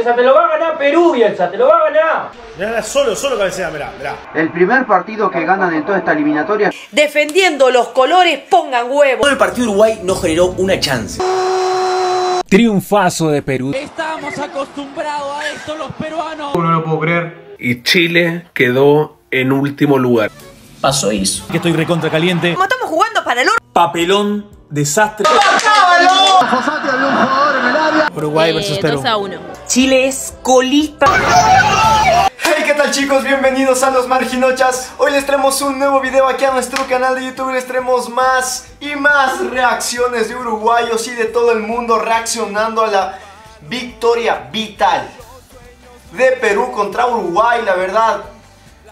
Bielsa, te lo va a ganar Perú, Bielsa, te lo va a ganar. Mirá, solo, solo cabecea, mirá, mirá. El primer partido que ganan en toda esta eliminatoria Defendiendo los colores, pongan huevos. Todo el partido Uruguay no generó una chance. Triunfazo de Perú. Estamos acostumbrados a esto los peruanos. No lo puedo creer. Y Chile quedó en último lugar. Pasó eso. Que estoy recontra caliente. Como estamos jugando para el oro. Papelón, desastre. Uruguay versus Perú. 2 a 1. Chile es colista. Hey, ¿qué tal chicos? Bienvenidos a Los Marginochas. Hoy les traemos un nuevo video aquí a nuestro canal de YouTube. Les traemos más y más reacciones de uruguayos y de todo el mundo reaccionando a la victoria vital de Perú contra Uruguay. La verdad,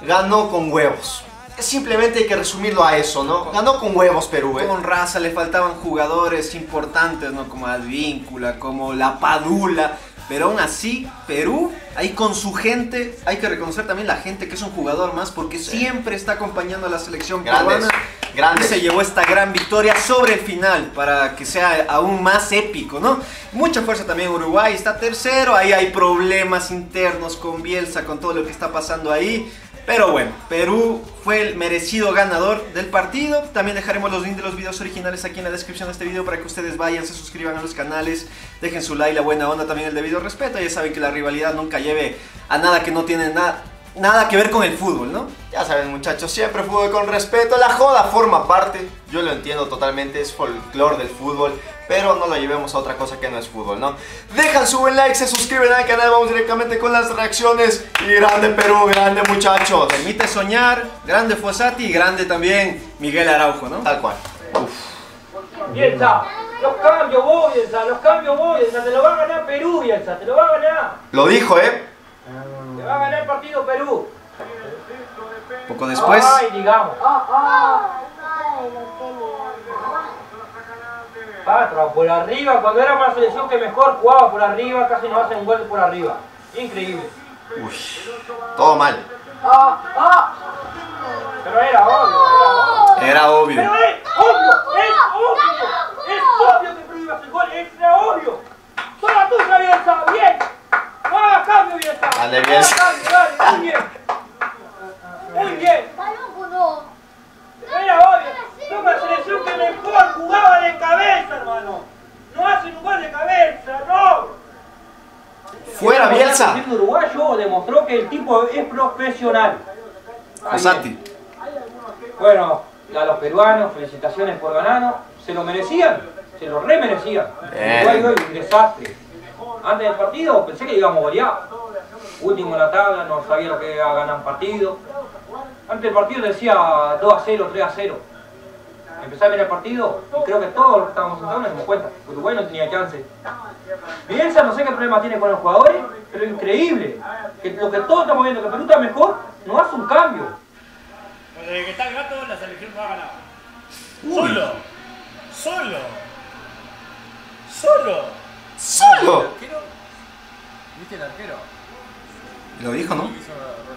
ganó con huevos. Simplemente hay que resumirlo a eso, ¿no? Ganó con huevos Perú, ¿eh? Con raza le faltaban jugadores importantes, ¿no? Como Advíncula, como La Padula. Pero aún así, Perú, ahí con su gente, hay que reconocer también la gente que es un jugador más porque siempre está acompañando a la selección Grandes, peruana. grandes. Y se llevó esta gran victoria sobre el final para que sea aún más épico, ¿no? Mucha fuerza también Uruguay, está tercero, ahí hay problemas internos con Bielsa, con todo lo que está pasando ahí. Pero bueno, Perú fue el merecido ganador del partido. También dejaremos los links de los videos originales aquí en la descripción de este video para que ustedes vayan, se suscriban a los canales, dejen su like, la buena onda, también el debido respeto. Ya saben que la rivalidad nunca lleve a nada que no tiene nada, nada que ver con el fútbol, ¿no? Ya saben muchachos, siempre fútbol con respeto. La joda forma parte, yo lo entiendo totalmente, es folclore del fútbol. Pero no lo llevemos a otra cosa que no es fútbol, ¿no? Dejan su buen like, se suscriben al canal, vamos directamente con las reacciones. Y grande Perú, grande muchachos. Permite soñar, grande Fossati y grande también Miguel Araujo, ¿no? Tal cual. Bielsa, los cambios vos, Bielsa, los cambios vos, Bielsa, te lo va a ganar Perú, Bielsa, te lo va a ganar. Lo dijo, ¿eh? Te va a ganar el partido Perú. Poco después. Ay, digamos. Patra, por arriba, cuando era para la selección que mejor jugaba por arriba, casi no hacen un gol por arriba. Increíble. Uy, todo mal. Pero era obvio, era obvio. Era obvio. Pero es obvio, es obvio. Es obvio que a hacer gol, era obvio. Toda tuya, Bielsa, bien. No hagas cambio, Bielsa. Dale, No Bielsa. cambio, dale, muy bien. Muy bien. Era obvio. Toma la selección que mejor jugaba de cabeza, hermano. No hacen un gol de cabeza, no. Fuera Bielsa. El uruguayo demostró que el tipo es profesional. Fossati. Bueno, a los peruanos, felicitaciones por ganar. Se lo merecían, se lo remerecían. Bien. Uruguay hoy un desastre. Antes del partido pensé que íbamos a golear. Último en la tabla, no sabía lo que era ganar un partido. Antes del partido decía 2 a 0, 3 a 0. Empecé a ver el partido y creo que todos estábamos sentados nos dimos cuenta. Uruguay no tenía chance. Bielsa no sé qué problema tiene con los jugadores, pero increíble. Que lo que todos estamos viendo, que Perú está mejor, no hace un cambio. Desde que está el gato, la selección va a ganar. Solo. Solo. Solo. Solo. ¿Viste el arquero? Lo dijo, ¿no?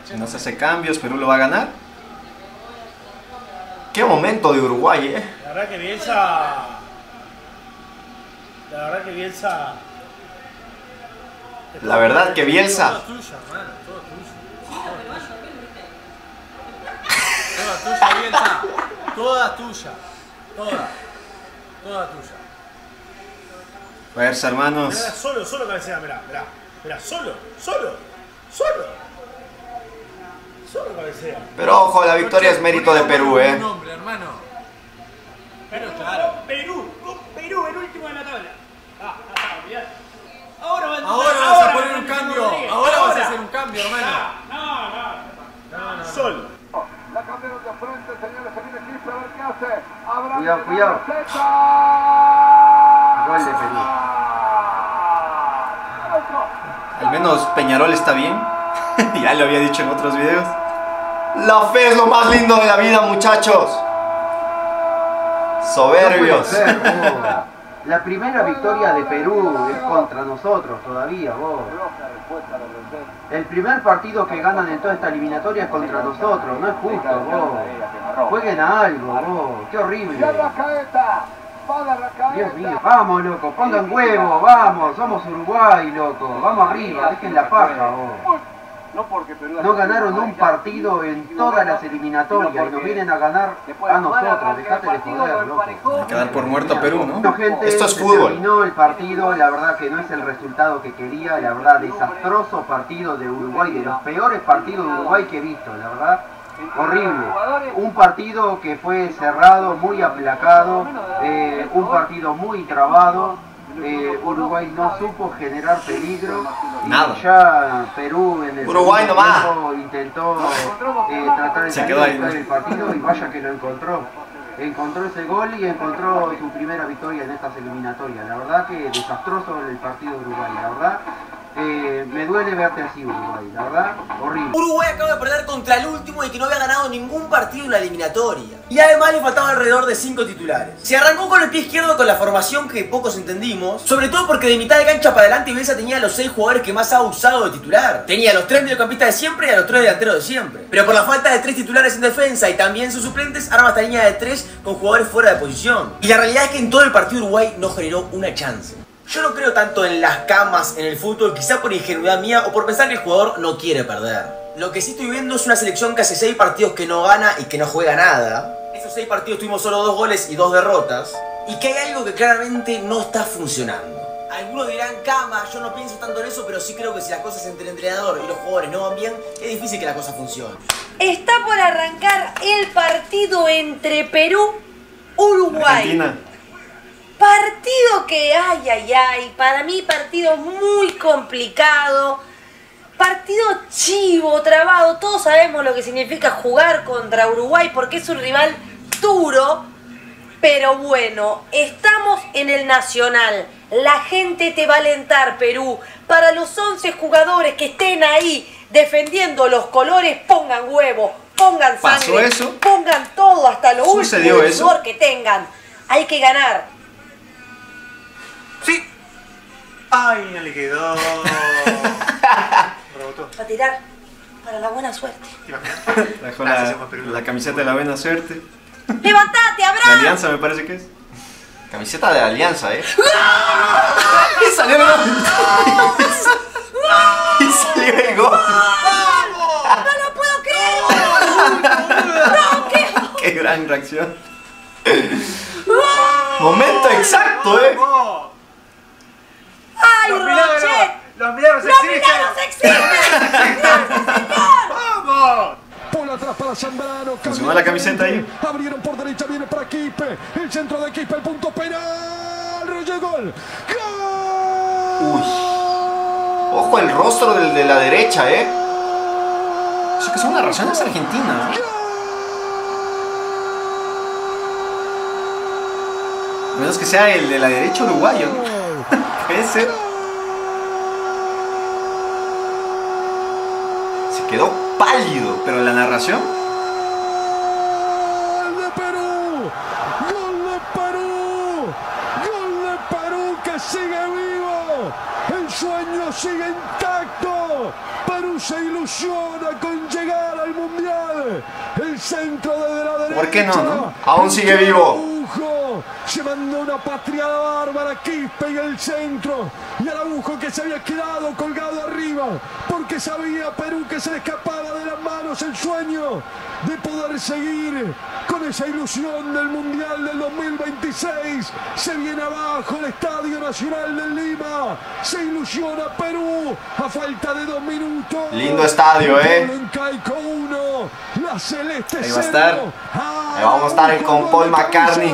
Si no se hace cambios, Perú lo va a ganar. Qué momento de Uruguay, ¿eh? La verdad que Bielsa. La verdad que Bielsa. La verdad que Bielsa. Todo tuyo, hermano, todo tuyo. Toda tuya, Bielsa. Toda tuya. Toda. Toda tuya. Fuerza, hermanos. Mirá, solo, solo cabecea, mirá, mirá. Mirá, solo, solo, solo. Solo cabecea. Pero ojo, la victoria es mérito de Perú, ¿eh? nombre, hermano. Pero claro. Perú, con Perú, el último de la tabla. Ah, ah, ah. Ahora va a entrar- Ahora vas a poner un cambio. Ahora vas a hacer un cambio, hermano. No, no. Solo. Cuidado, cuidado. Gol de Perú. Al menos Peñarol está bien. ya lo había dicho en otros videos. La fe es lo más lindo de la vida, muchachos. Soberbios. ser. La primera victoria de Perú es contra nosotros todavía, vos. El primer partido que ganan en toda esta eliminatoria es contra nosotros, no es justo, vos. Jueguen a algo, vos. Qué horrible. Dios mío, vamos, loco, pongan huevo, vamos, somos Uruguay, loco, vamos arriba, dejen la paja, vos. No ganaron un partido en todas las eliminatorias y nos vienen a ganar a nosotros, dejate de joder, loco. Quedar por muerto a Perú, ¿no? gente, Esto es se fútbol. terminó el partido, la verdad que no es el resultado que quería, la verdad desastroso partido de Uruguay, de los peores partidos de Uruguay que he visto, la verdad horrible. Un partido que fue cerrado, muy aplacado, eh, un partido muy trabado. Eh, Uruguay no supo generar peligro y ya Perú en el Uruguay nomás. intentó eh, tratar de ¿no? el partido y vaya que lo encontró. Encontró ese gol y encontró su primera victoria en estas eliminatorias. La verdad que desastroso el partido de Uruguay. La verdad, eh, me duele verte así Uruguay. La verdad, horrible. Uruguay acaba de perder contra el último y que no había ganado ningún partido en la eliminatoria. Y además le faltaban alrededor de 5 titulares. Se arrancó con el pie izquierdo con la formación que pocos entendimos, sobre todo porque de mitad de cancha para adelante Bielsa tenía a los 6 jugadores que más ha usado de titular. Tenía a los 3 mediocampistas de siempre y a los 3 delanteros de siempre. Pero por la falta de 3 titulares en defensa y también sus suplentes, arma esta línea de 3 con jugadores fuera de posición. Y la realidad es que en todo el partido Uruguay no generó una chance. Yo no creo tanto en las camas en el fútbol, quizá por ingenuidad mía o por pensar que el jugador no quiere perder. Lo que sí estoy viendo es una selección que hace 6 partidos que no gana y que no juega nada. Esos 6 partidos tuvimos solo 2 goles y 2 derrotas. Y que hay algo que claramente no está funcionando. Algunos dirán cama, yo no pienso tanto en eso, pero sí creo que si las cosas entre el entrenador y los jugadores no van bien, es difícil que la cosa funcione. Está por arrancar el partido entre Perú Uruguay. Argentina. Partido que, ay, ay, ay, para mí partido muy complicado. Partido chivo, trabado. Todos sabemos lo que significa jugar contra Uruguay porque es un rival duro. Pero bueno, estamos en el Nacional. La gente te va a alentar, Perú. Para los 11 jugadores que estén ahí defendiendo los colores, pongan huevo, pongan ¿Pasó sangre, eso? pongan todo hasta lo último sudor que tengan. Hay que ganar. Sí. Ay, no le quedó. Rebotó. Para tirar para la buena suerte. ¿Te imaginas? Trajo Gracias, la, la camiseta de la buena suerte. ¡Levantate, La Abraham! alianza me parece que es. Camiseta de alianza, ¿eh? y salió el gol. y salió el gol. ¡No lo puedo creer! ¡No, qué! Qué gran reacción. Momento exacto, ¿eh? ¡Vamos! ¡Ay, ¡Los milagros! Rochet! ¡Los milagros ¡Los existen! milagros existen! ¡Gracias, señor! ¡Vamos! Por atrás para Zambrano. Funcionó la camiseta ahí. Abrieron por derecha, viene para Quispe. El centro de Quispe, el punto penal. Rollo gol. ¡Gol! Uy. Ojo el rostro del de la derecha, ¿eh? Eso que son narraciones argentinas. ¿eh? A menos que sea el de la derecha uruguayo. Puede ser. Se quedó pálido, pero la narración. Gol de Perú. Gol de Perú. Gol de Perú que sigue vivo. El sueño sigue intacto. Perú se ilusiona con llegar al mundial. El centro de la derecha. ¿Por qué no, no? Aún sigue vivo. Araujo se mandó una patriada bárbara, Quispe y el centro. Y Araujo que se había quedado colgado arriba porque sabía Perú que se le escapaba de las manos el sueño de poder seguir con esa ilusión del Mundial del 2026. Se viene abajo el Estadio Nacional de Lima. Se ilusiona Perú a falta de dos minutos. Lindo estadio, ¿eh? En Caico 1, la Celeste Ahí va a estar. Ahí vamos a estar con Paul McCartney.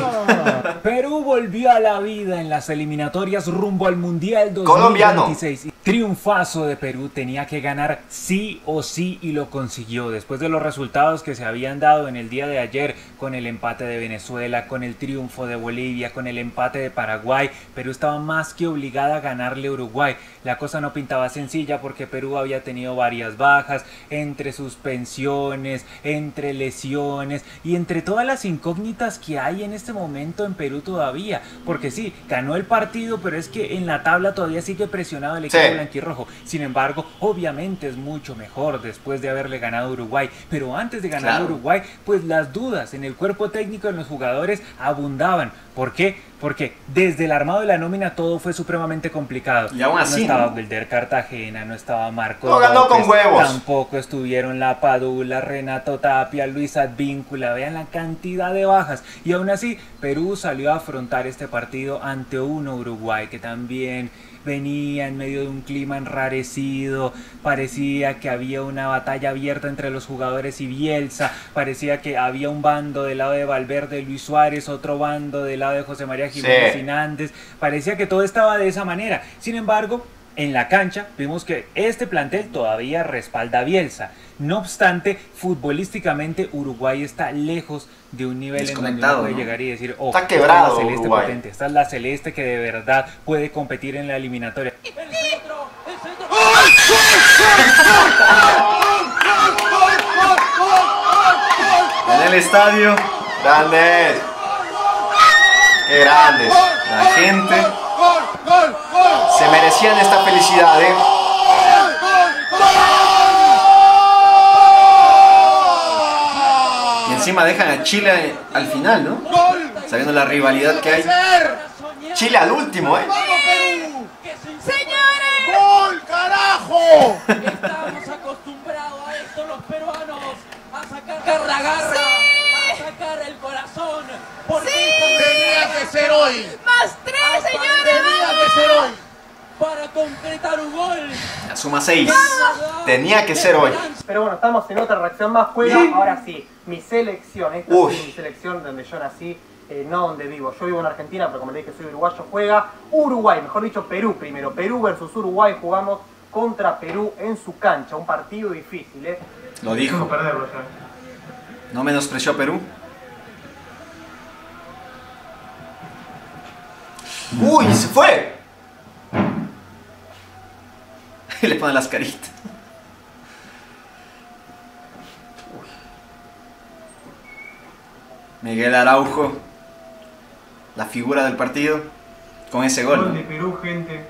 Perú volvió a la vida en las eliminatorias rumbo al Mundial Colombiano. 2026. Triunfazo de Perú tenía que ganar sí o sí y lo consiguió. Después de los resultados que se habían dado en el día de ayer con el empate de Venezuela, con el triunfo de Bolivia, con el empate de Paraguay, Perú estaba más que obligada a ganarle a Uruguay. La cosa no pintaba sencilla porque Perú había tenido varias bajas entre suspensiones, entre lesiones y entre todas las incógnitas que hay en este momento en Perú todavía, porque sí, ganó el partido, pero es que en la tabla todavía sigue presionado el equipo Sí. blanquirrojo. Sin embargo, obviamente es mucho mejor después de haberle ganado a Uruguay, pero antes de ganar a. Uruguay, pues las dudas en el cuerpo técnico de los jugadores abundaban. ¿Por qué? Porque desde el armado de la nómina todo fue supremamente complicado. Y aún así, no estaba. Wilder Cartagena, no estaba Marco No ganó con huevos. Tampoco estuvieron La Padula, Renato Tapia, Luis Advíncula. Vean la cantidad de bajas. Y aún así, Perú salió a afrontar este partido ante uno Uruguay que también venía en medio de un clima enrarecido, parecía que había una batalla abierta entre los jugadores y Bielsa, parecía que había un bando del lado de Valverde, Luis Suárez, otro bando del lado de José María Jiménez Sí. Parecía que todo estaba de esa manera. Sin embargo, en la cancha vimos que este plantel todavía respalda a Bielsa. No obstante, futbolísticamente Uruguay está lejos de un nivel en donde uno puede ¿no? llegar y decir, oh, Está esta es quebrado la celeste Uruguay. potente, esta es la celeste que de verdad puede competir en la eliminatoria. En el estadio, grandes. Qué grandes. La gente se merecían esta felicidad, ¿eh? Encima dejan a Chile al final, ¿no? Sabiendo la rivalidad que hay. Chile al último, ¿eh? ¡Gol, carajo! Estamos acostumbrados a esto los peruanos, a sacar la garra, a sacar el corazón. Porque Tenía que ser hoy. ¡Más tres, señores! Tenía que ser hoy. Para concretar un gol. La suma 6. Tenía que ser hoy. Pero bueno, estamos en otra reacción más juega. Ahora sí, mi selección, esta Uy. es mi selección donde yo nací, eh, no donde vivo. Yo vivo en Argentina, pero como le dije, soy uruguayo, juega Uruguay, mejor dicho, Perú primero. Perú versus Uruguay, jugamos contra Perú en su cancha. Un partido difícil, ¿eh? Lo dijo. Tengo que perderlo ya. No menospreció a Perú. ¡Uy! ¡Se fue! Y le ponen las caritas. Miguel Araujo, la figura del partido, con ese gol. Gol de Perú, gente.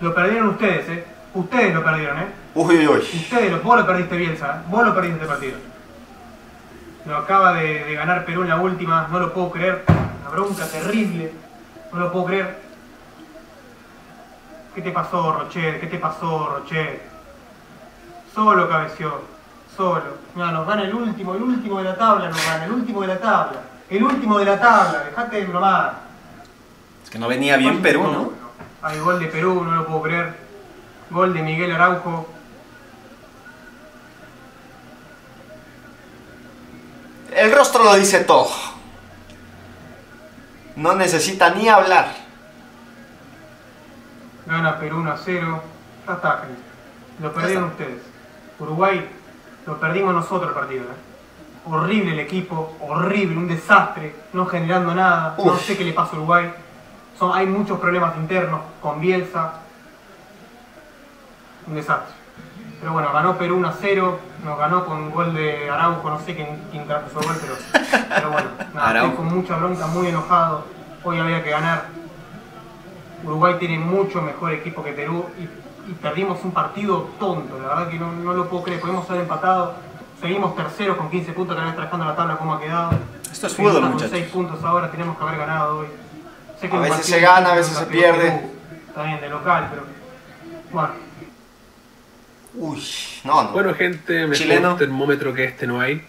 Lo perdieron ustedes, ¿eh? Ustedes lo perdieron, ¿eh? Uy, uy, uy. Ustedes, lo- vos lo perdiste Bielsa, vos lo perdiste este partido. Lo acaba de, de ganar Perú en la última, no lo puedo creer. Una bronca terrible, no lo puedo creer. ¿Qué te pasó, Rocher? ¿Qué te pasó, Rocher? Solo cabeció, solo. No, nos gana el último, el último de la tabla, nos gana, el último de la tabla. El último de la tabla, dejate de bromar. Es que no venía bien Perú, ¿no? Hay gol de Perú, no lo puedo creer. Gol de Miguel Araujo. El rostro lo dice todo. No necesita ni hablar. Gana Perú 1 a 0. Ya está, gente. Lo perdieron ustedes. Uruguay, lo perdimos nosotros el partido. ¿eh? Horrible el equipo, horrible, un desastre, no generando nada. No sé qué le pasa a Uruguay. Son, hay muchos problemas internos con Bielsa. Un desastre. Pero bueno, ganó Perú 1 a 0. Nos ganó con un gol de Araujo, no sé quién, quién el gol, pero, pero bueno, nada, estoy con mucha bronca, muy enojado. Hoy había que ganar. Uruguay tiene mucho mejor equipo que Perú y, y perdimos un partido tonto, la verdad que no, no lo puedo creer, podemos haber empatado, seguimos terceros con 15 puntos, que trabajando la tabla como ha quedado. Esto es Seguimos fútbol, muchachos. 6 puntos ahora, tenemos que haber ganado hoy. Sé A un veces se gana, a veces se pierde. Está bien, de local, pero bueno. Uy, no, no. Bueno, gente, mejor Chileno. termómetro que este no hay.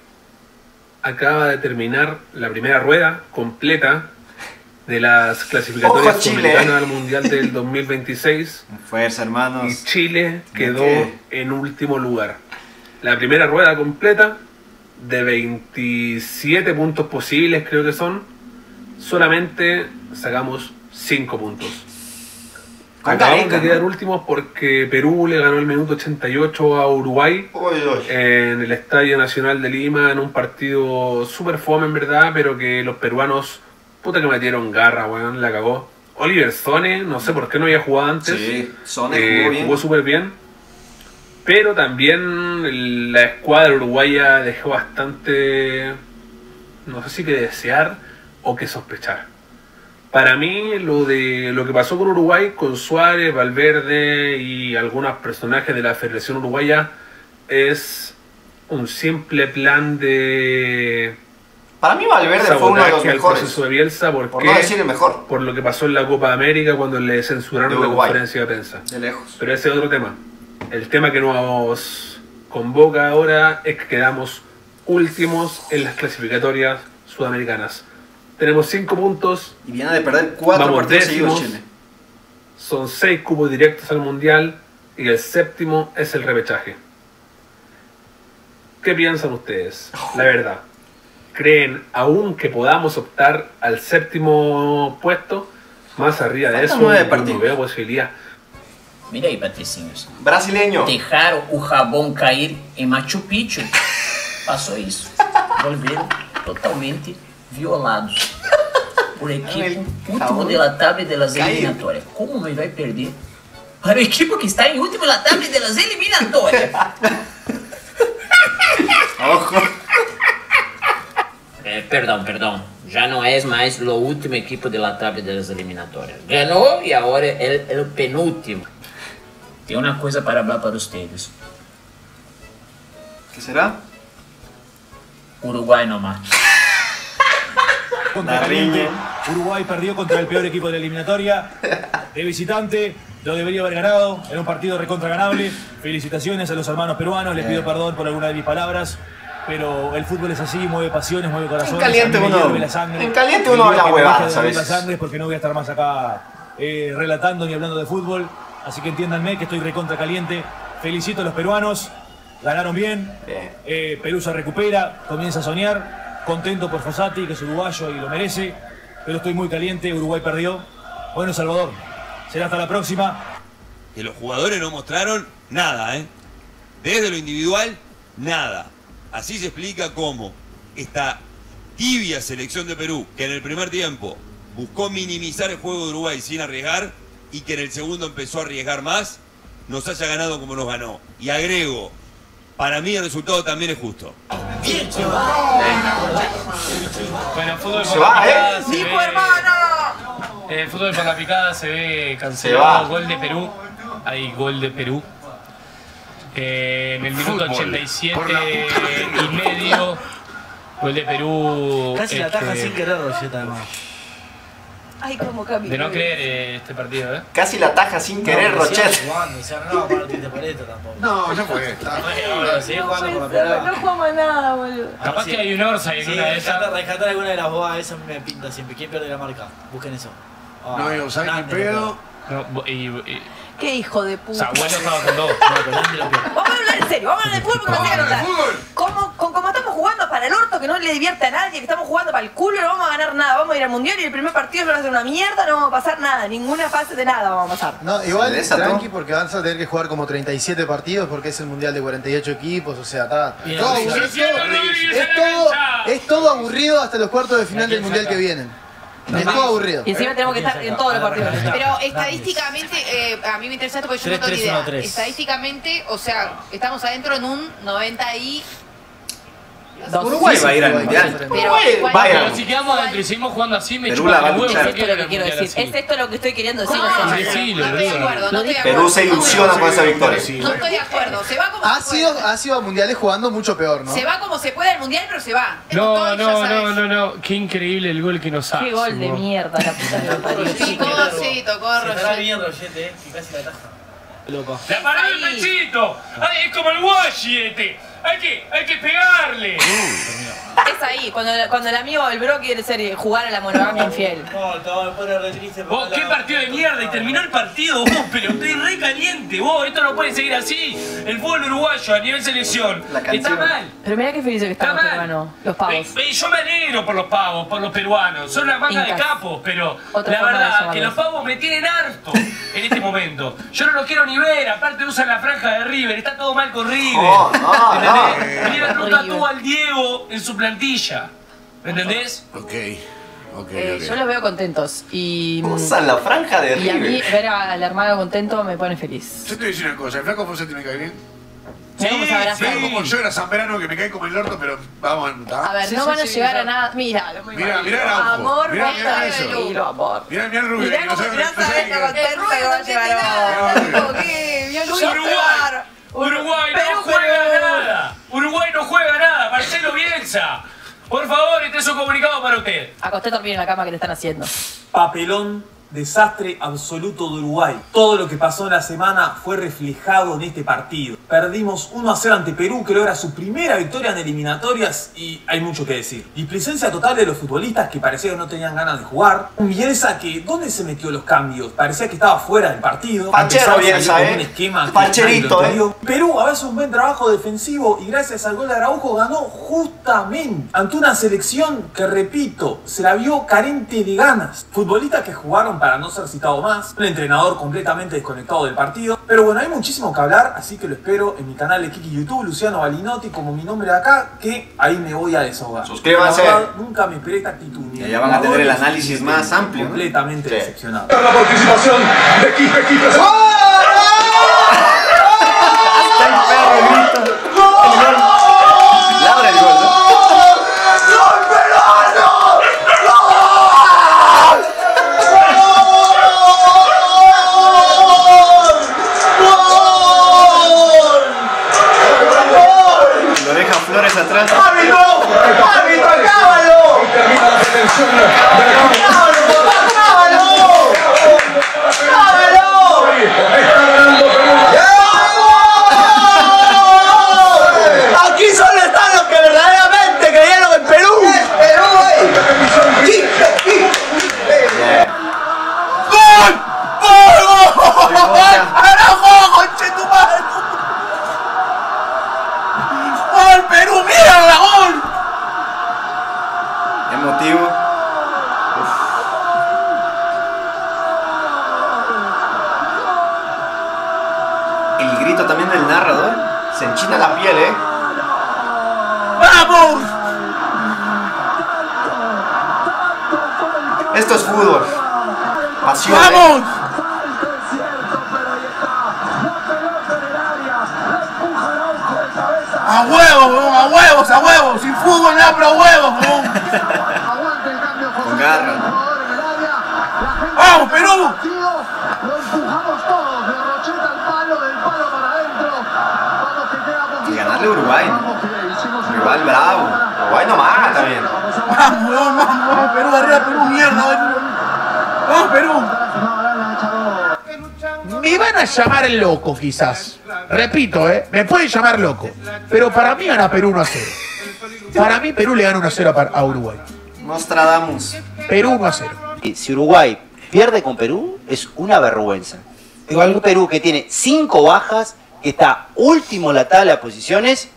Acaba de terminar la primera rueda completa de las clasificatorias sudamericanas al Mundial del 2026 Fuerza, hermanos. y Chile quedó en último lugar. La primera rueda completa de 27 puntos posibles, creo que son, solamente sacamos 5 puntos. Acabamos Gareca, de quedar ¿no? últimos porque Perú le ganó el minuto 88 a Uruguay en el Estadio Nacional de Lima en un partido súper fome en verdad, pero que los peruanos, puta que metieron garra, weón, la cagó. Oliver Sone, no sé por qué no había jugado antes. Sí, Sone Eh, jugó bien. jugó súper bien. Pero también la escuadra uruguaya dejó bastante no sé si que desear o que sospechar. Para mí lo de lo que pasó con Uruguay, con Suárez, Valverde y algunos personajes de la Federación Uruguaya es un simple plan de Para mí Valverde fue uno de los mejores. proceso de Bielsa ¿por no decir el mejor. por lo que pasó en la Copa de América cuando le censuraron la conferencia de prensa. De lejos. Pero ese es otro tema. El tema que nos convoca ahora es que quedamos últimos en las clasificatorias sudamericanas. Tenemos cinco puntos, Y viene de perder cuatro partidos seguidos. Chile. son seis cupos directos al mundial y el séptimo es el repechaje. ¿Qué piensan ustedes? La verdad. ¿Creen aún que podamos optar al séptimo puesto? Más arriba de eso, nueve yo partidos. no veo posibilidad. Mira aí, Patricinhos. Brasileño. Deixaram o Rabon cair em Machu Picchu. Passou isso. Volveram totalmente violados por equipe último de la tabla de las Caído. eliminatorias. Como me vai perder para o equipo que está em último da tabla de las eliminatorias? Ojo. Perdão, perdão. Já não é mais o último equipo de la tabla de las eliminatorias. Ganhou e agora é, é o penúltimo. Tem uma coisa para falar para vocês. ¿Qué será? Uruguai no más. Contra riñe. Uruguay perdió contra el peor equipo de la eliminatoria. De visitante, lo debería haber ganado. Era un partido recontra ganable. Felicitaciones a los hermanos peruanos. Les pido perdón por alguna de mis palabras. Pero el fútbol es así, mueve pasiones, mueve corazones. En caliente uno- la sangre. en caliente uno habla huevadas hervir la sangre es porque no voy a estar más acá eh, relatando ni hablando de fútbol. Así que entiéndanme que estoy recontra caliente. Felicito a los peruanos. Ganaron bien. Bien. Eh, Perú se recupera, comienza a soñar. Contento por Fossati, que es uruguayo y lo merece. Pero estoy muy caliente, Uruguay perdió. Bueno, Salvador, será hasta la próxima. que los jugadores no mostraron nada, ¿eh? Desde lo individual, nada. Así se explica cómo esta tibia selección de Perú, que en el primer tiempo buscó minimizar el juego de Uruguay sin arriesgar y que en el segundo empezó a arriesgar más, nos haya ganado como nos ganó. Y agrego, para mí el resultado también es justo. Bueno, fútbol Se por la va, picada ¿eh? se ¡Dijo ve- hermano! eh, fútbol por la picada se ve Se cancelado. va. Gol de Perú. Hay gol de Perú. Eh, en el minuto Fútbol 87 por la y medio. Gol de Perú. Casi la taja este, sin querer, Rosetta, además. Ay, cómo cambia. De no creer eh, este partido, ¿eh? Casi la taja sin querer, No, Rochet. jugando, o sea, no Pareto tampoco. No, ya fue. está. Bueno, sigue jugando por la No pelota. jugamos nada, boludo. Capaz que hay un Orsa en Sí, una de rescatar, esas. rescatar alguna de las bobadas, esas me pinta siempre. ¿Quién pierde la marca? Busquen eso. Ah, No lo pedo. No, bo- y, y- Qué hijo de puta. Sabuelo estaba con dos. pierde. No, pero Nández lo pierde. Vamos a hablar en serio, vamos a hablar de fútbol porque Vamos no. Como, con, como estamos jugando para el orto, que no le divierte a nadie, que estamos jugando para el culo, no vamos a ganar nada. Vamos a ir al mundial y el primer partido va a ser una mierda, no vamos a pasar nada. Ninguna fase de nada vamos a pasar. No, igual desató. tranqui porque vas a tener que jugar como 37 partidos porque es el mundial de 48 equipos, o sea, está todo aburrido. Es todo, es todo aburrido hasta los cuartos de final ¿A del mundial que vienen. Es todo aburrido. Y encima tenemos que estar en todos los partidos. Pero estadísticamente, eh, a mí me interesa esto porque yo no tengo ni 3-3-1-3. idea. Estadísticamente, o sea, estamos adentro en un 90 y... Uruguay va a ir al mundial. Pero, Uruguay ¿cuál- va a ir Pero si quedamos adentro y seguimos jugando así, me Perú la va a luchar. esto lo que quiero decir. Es esto lo que estoy queriendo decir. Lo Perú se ilusiona con esa victoria. No estoy de acuerdo, se va como Ha se sido, puede. ha sido a mundiales jugando mucho peor, ¿no? Se va como se puede al mundial, pero se va. No, no, no, no, no. Qué increíble el gol que nos hace. Qué gol de mierda, la puta que me parió. Tocó, sí, tocó Rosette, eh, casi la taja. Loco. ¡La paró el pechito! ¡Ay, es como el washi este! ¡Hay que, hay que pegarle! Es ahí, cuando, cuando el amigo, el bro quiere ser, jugar a la monogamia infiel. No, te me pone re triste. Vos, qué partido de mierda y terminó el partido vos, pero estoy re caliente, vos, esto no puede seguir así. El fútbol uruguayo a nivel selección La está canción. mal. Pero mirá qué felices que Está estamos, mal. hermano. Los pavos. Ve- ve, yo me alegro por los pavos, por los peruanos. Son una manga de Incas. capos, pero Otra la forma de verdad llamarlos. que los pavos me tienen harto en este momento. Yo no lo quiero ni ver, aparte usan la franja de River, está todo mal con River. No, no, ¿Entendés? no. River. al Diego en su plantilla. ¿Me entendés? Ok, ok, Eh, ok. yo los veo contentos y, Usan la franja de y a mí ver al hermano contento me pone feliz. Yo te voy a decir una cosa, el flaco Fosetti me cae bien. vamos a abrazar. Sí. como yo era Zambrano que me cae como el orto, pero vamos A ver, no van a llegar a nada. Mira, Mira, mira el auto. Amor, Mirá, mirá eso. amor. Mirá, mirá el Rubio. Mirá cómo mirá, lo contento que va a llevar Uruguay, Uruguay no juega nada. Uruguay no juega nada. Marcelo Bielsa. Por favor, este es un comunicado para usted. Acosté a dormir en la cama que te están haciendo. Papelón, desastre absoluto de Uruguay. Todo lo que pasó en la semana fue reflejado en este partido. Perdimos 1 a 0 ante Perú, que logra su primera victoria en eliminatorias y hay mucho que decir. Displicencia total de los futbolistas que parecía que no tenían ganas de jugar. Un Bielsa que, ¿dónde se metió los cambios? Parecía que estaba fuera del partido. Salir Bielsa, ¿eh? un esquema lo ¿eh? Perú a veces un buen trabajo defensivo y gracias al gol de Araujo ganó justamente ante una selección que, repito, se la vio carente de ganas. Futbolistas que jugaron para no ser citado más, un entrenador completamente desconectado del partido. Pero bueno, hay muchísimo que hablar, así que lo espero en mi canal de Kiki YouTube, Luciano Balinotti, como mi nombre de acá, que ahí me voy a desahogar. Suscríbanse. La verdad, nunca me esperé esta actitud. ni Y allá van a tener el análisis más amplio. ¿no? Completamente decepcionado. La participación de Quispe Quispe. Ladra ¡Gol, Perú! ¡Mierda, gol! Emotivo. El grito también del narrador. Se enchina la piel, ¿eh? ¡Vamos! Esto es fútbol. Pasión. ¿eh? ¡A huevos, weón! ¡A huevos, a huevos! ¡Sin fútbol nada, pero a huevos, weón! Con garra. ¡Vamos, Perú! Lo empujamos todos, de Rocheta al palo, del palo para adentro. Vamos que queda poquito. Y ganarle a Uruguay. Rival bravo. Uruguay no mata también. ¡Vamos! ¡Vamos, vamos! ¡Perú, arriba, Perú! ¡Mierda! ¡Vamos, Perú! Me van a llamar el loco, quizás. Repito, ¿eh? Me pueden llamar loco. Pero para mí gana Perú 1 a 0. Para mí Perú le gana 1 a 0 a Par- a Uruguay. Nostradamus. Perú 1 a 0. Si Uruguay pierde con Perú, es una vergüenza. Igual un Perú que tiene cinco bajas, que está último en la tabla de posiciones,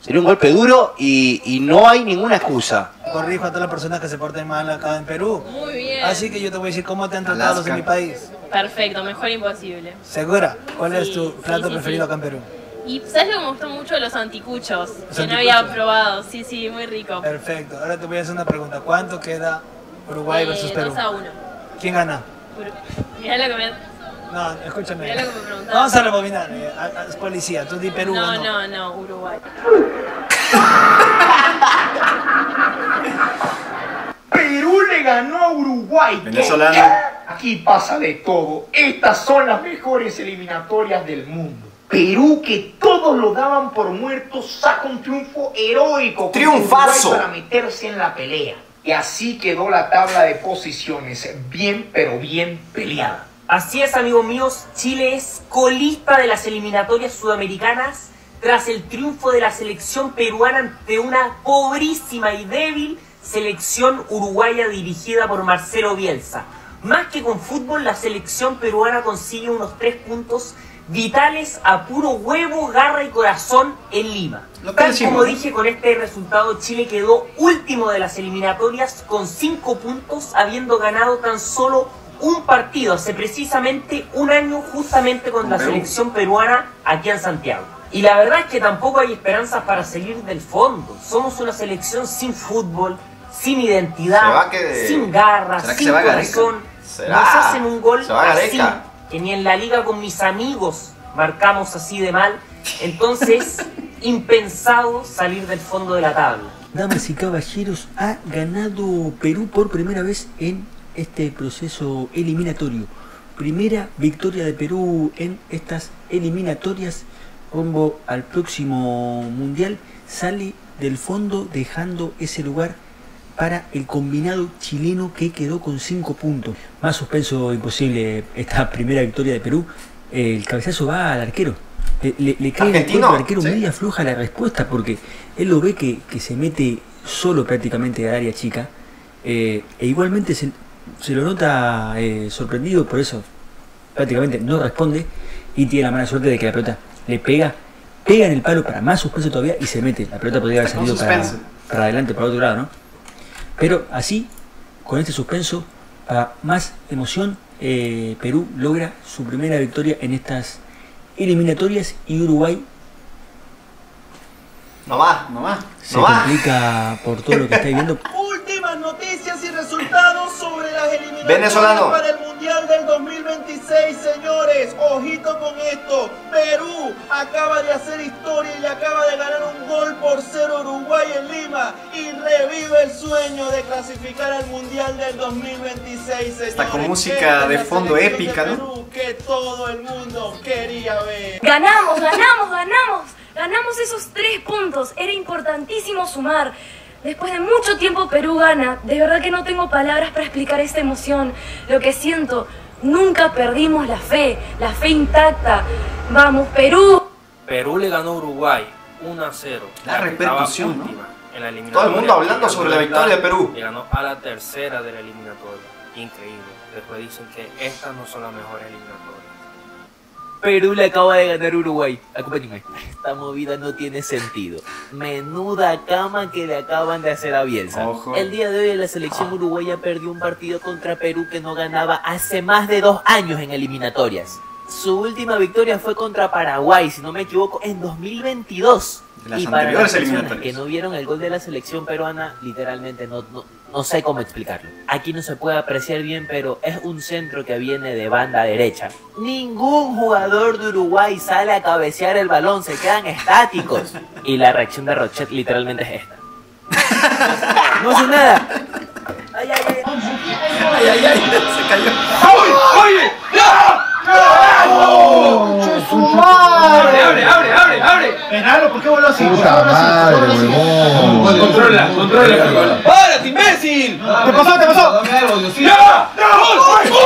sería un golpe duro y, y no hay ninguna excusa. Corrijo a todas las personas que se porten mal acá en Perú. Muy bien. Así que yo te voy a decir cómo te han tratado los de mi país. Perfecto, mejor imposible. ¿Segura? ¿Cuál es tu plato sí, preferido sí. acá en Perú? Y ¿sabes lo que me gustó mucho? Los anticuchos, que no había probado. Sí, sí, muy rico. Perfecto. Ahora te voy a hacer una pregunta. ¿Cuánto queda Uruguay Eh, versus Perú? 2 a 1. ¿Quién gana? Mirá lo que me... No, escúchame. Mirá lo que me preguntaste. Vamos a rebobinar. eh, a- a- Es policía. Tú di Perú. No, ganó. no, no, Uruguay. Perú le ganó a Uruguay. ¿Qué? Venezolano. Aquí pasa de todo. Estas son las mejores eliminatorias del mundo. Perú, que todos lo daban por muerto, saca un triunfo heroico Triunfazo. Para meterse en la pelea. Y así quedó la tabla de posiciones, bien pero bien peleada. Así es, amigos míos, Chile es colista de las eliminatorias sudamericanas tras el triunfo de la selección peruana ante una pobrísima y débil selección uruguaya dirigida por Marcelo Bielsa. Más que con fútbol, la selección peruana consigue unos tres puntos vitales a puro huevo, garra y corazón en Lima. Lo Tal decimos, como dije con este resultado, Chile quedó último de las eliminatorias con cinco puntos, habiendo ganado tan solo un partido hace precisamente un año justamente con la Perú. selección peruana aquí en Santiago. Y la verdad es que tampoco hay esperanzas para salir del fondo. Somos una selección sin fútbol, sin identidad, sin garra, ¿Será que sin corazón. ¿Será? Nos hacen un gol así, que ni en la liga con mis amigos marcamos así de mal. Entonces, impensado salir del fondo de la tabla. Damas y caballeros, ha ganado Perú por primera vez en este proceso eliminatorio. Primera victoria de Perú en estas eliminatorias rumbo al próximo mundial. Sale del fondo dejando ese lugar para el combinado chileno que quedó con 5 puntos. Más suspenso imposible esta primera victoria de Perú. El cabezazo va al arquero. Le, le- le cae al arquero sí. muy afloja la respuesta porque él lo ve que, que se mete solo prácticamente a área chica eh, e igualmente se, se lo nota eh, sorprendido, por eso prácticamente no responde y tiene la mala suerte de que la pelota le pega, pega en el palo para más suspenso todavía y se mete. La pelota podría haber salido para, para adelante, para otro lado, ¿no? Pero así, con este suspenso, para más emoción, eh, Perú logra su primera victoria en estas eliminatorias y Uruguay No va, no va. se No va. complica por todo lo que estáis viendo. Últimas noticias y resultados sobre las eliminatorias Venezolano. para el Mundial del 2026, señores. Ojito con esto. Perú acaba de hacer historia y le acaba de ganar un gol por cero Uruguay en Lima y revive el sueño de clasificar al Mundial del 2026, señores. Está con música de fondo épica, de ¿no? Perú Que todo el mundo quería ver. Ganamos, ganamos, ganamos. Ganamos esos tres puntos. Era importantísimo sumar. Después de mucho tiempo Perú gana. De verdad que no tengo palabras para explicar esta emoción. Lo que siento. Nunca perdimos la fe. La fe intacta. Vamos, Perú. Perú le ganó a Uruguay 1 a 0. La repercusión, ¿no? en la Todo el eliminatoria. mundo hablando sobre la la victoria de Perú. Y ganó a la tercera de la eliminatoria. Increíble. Después dicen que estas no son las mejores eliminatorias. Perú le acaba de ganar Uruguay. Acompáñenme. Esta movida no tiene sentido. Menuda cama que le acaban de hacer a Bielsa. Ojo. El día de hoy la selección uruguaya perdió un partido contra Perú que no ganaba hace más de dos años en eliminatorias. Su última victoria fue contra Paraguay, si no me equivoco, en 2022. De las y para las personas eliminatorias. que no vieron el gol de la selección peruana, literalmente no, no, no sé cómo explicarlo. Aquí no se puede apreciar bien, pero es un centro que viene de banda derecha. Ningún jugador de Uruguay sale a cabecear el balón, se quedan estáticos. Y la reacción de Rochet literalmente es esta. No hace nada. Ay, ay, ay, se cayó. ¡Ya! ¡Abre, abre, abre, abre, ¿por qué voló así? Puta madre, huevón. Controla, controla. ¡Párate, imbécil! ¿Te pasó, te pasó? ¡Ya! Emotivo.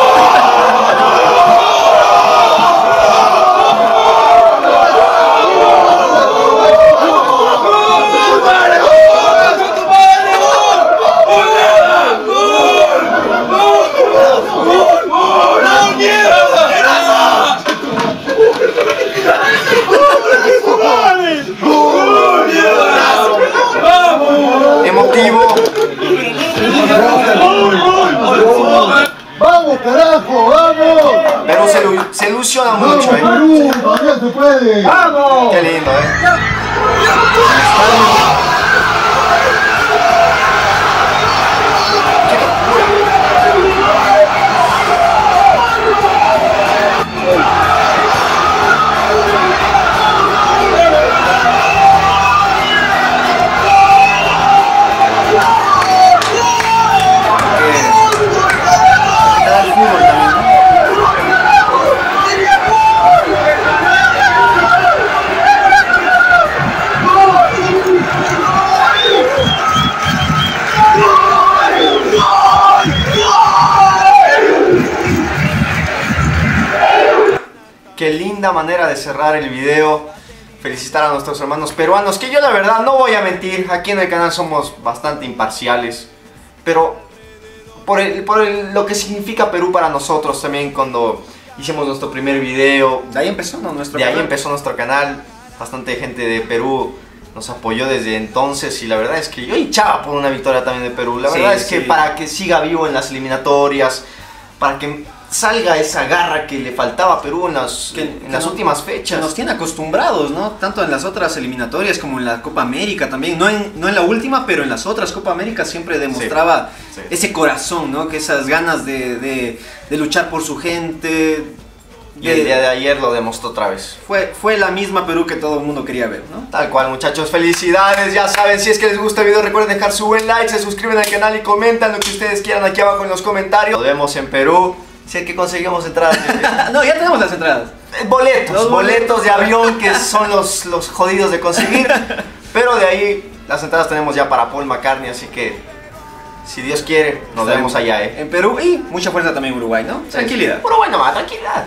Se, ilu- se ilusiona ¡Vamos, mucho, eh. Puede! ¡Vamos! Qué lindo, eh. Manera de cerrar el video. Felicitar a nuestros hermanos peruanos, que yo la verdad no voy a mentir, aquí en el canal somos bastante imparciales. Pero por, el- por el- lo que significa Perú para nosotros también cuando hicimos nuestro primer video. De ahí empezó ¿no? nuestro De ahí canal. empezó nuestro canal. Bastante gente de Perú nos apoyó desde entonces y la verdad es que yo hinchaba por una victoria también de Perú. La Sí, verdad es que sí. para que siga vivo en las eliminatorias, para que salga esa garra que le faltaba a Perú en las, en que las no- últimas fechas. que nos tiene acostumbrados, ¿no? Tanto en las otras eliminatorias como en la Copa América también. No en, no en la última, pero en las otras Copa América siempre demostraba ese corazón, ¿no? Que esas ganas de, de- de luchar por su gente. Y el día de ayer lo demostró otra vez. Fue, fue la misma Perú que todo el mundo quería ver, ¿no? Tal cual, muchachos. Felicidades. Ya saben, si es que les gusta el video, recuerden dejar su buen like, se suscriben al canal y comentan lo que ustedes quieran aquí abajo en los comentarios. Nos vemos en Perú. Si es que conseguimos entradas. no, ya tenemos las entradas. Eh, Boletos, boletos de avión que son los, los jodidos de conseguir. Pero de ahí las entradas tenemos ya para Paul McCartney, así que si Dios quiere, nos Está vemos en- allá, ¿eh? En Perú y mucha fuerza también en Uruguay, ¿no? Tranquilidad. Uruguay nomás, tranquilidad.